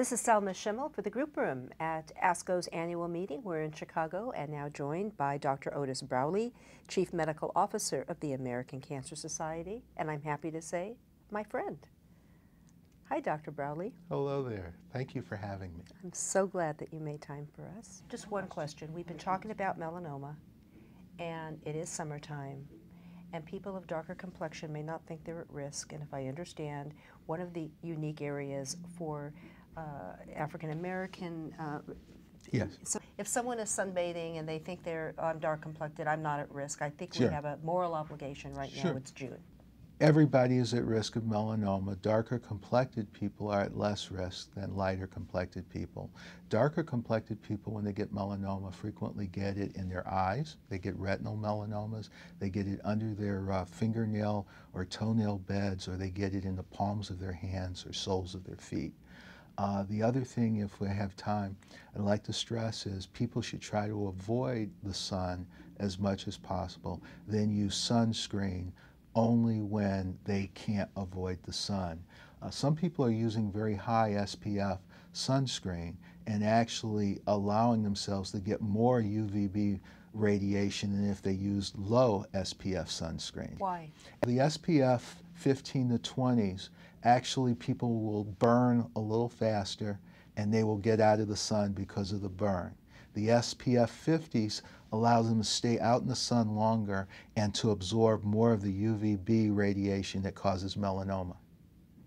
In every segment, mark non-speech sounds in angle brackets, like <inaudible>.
This is Selma Schimmel for the Group Room at ASCO's annual meeting. We're in Chicago and now joined by Dr. Otis Brawley, Chief Medical Officer of the American Cancer Society, and I'm happy to say, my friend. Hi, Dr. Brawley. Hello there. Thank you for having me. I'm so glad that you made time for us. Just one question. We've been talking about melanoma, and it is summertime and people of darker complexion may not think they're at risk. And if I understand, one of the unique areas for African American. Uh, yes. So if someone is sunbathing and they think they're I'm dark complected, I'm not at risk. I think sure. we have a moral obligation right sure. now. It's June. Everybody is at risk of melanoma. Darker complected people are at less risk than lighter complected people. Darker complected people, when they get melanoma, frequently get it in their eyes. They get retinal melanomas. They get it under their uh, fingernail or toenail beds, or they get it in the palms of their hands or soles of their feet. Uh, the other thing, if we have time, I'd like to stress is people should try to avoid the sun as much as possible, then use sunscreen only when they can't avoid the sun. Uh, some people are using very high SPF sunscreen and actually allowing themselves to get more UVB radiation than if they used low SPF sunscreen. Why? The SPF 15 to 20s, actually people will burn a little faster and they will get out of the sun because of the burn. The SPF 50s allows them to stay out in the sun longer and to absorb more of the UVB radiation that causes melanoma.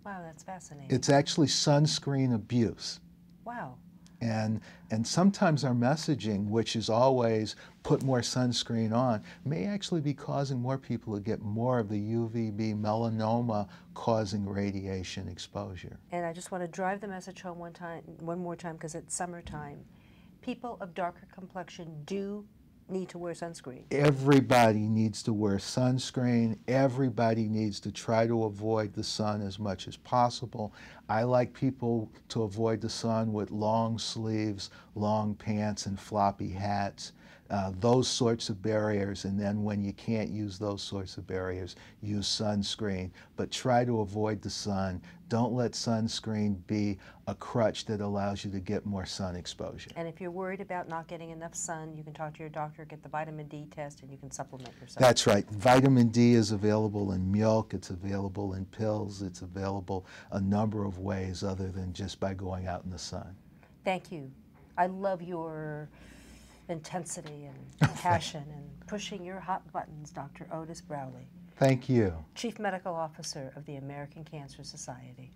Wow, that's fascinating. It's actually sunscreen abuse. Wow. And, and sometimes our messaging, which is always put more sunscreen on, may actually be causing more people to get more of the UVB melanoma causing radiation exposure. And I just want to drive the message home one time, one more time, because it's summertime. People of darker complexion do need to wear sunscreen. Everybody needs to wear sunscreen. Everybody needs to try to avoid the sun as much as possible. I like people to avoid the sun with long sleeves, long pants, and floppy hats. Uh, those sorts of barriers, and then when you can't use those sorts of barriers, use sunscreen. But try to avoid the sun. Don't let sunscreen be a crutch that allows you to get more sun exposure. And if you're worried about not getting enough sun, you can talk to your doctor, get the vitamin D test, and you can supplement yourself. That's right. Vitamin D is available in milk, it's available in pills, it's available a number of ways other than just by going out in the sun. Thank you. I love your intensity and <laughs> passion and pushing your hot buttons, Dr. Otis Brawley. Thank you. Chief Medical Officer of the American Cancer Society.